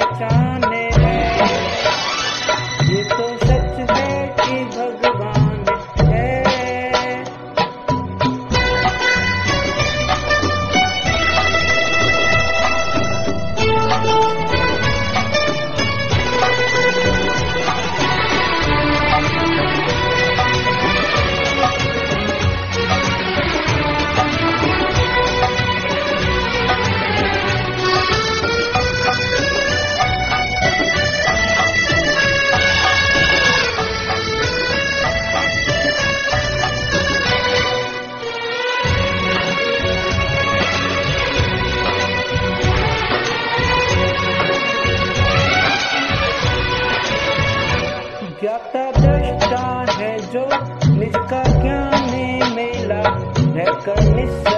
Chand Sakal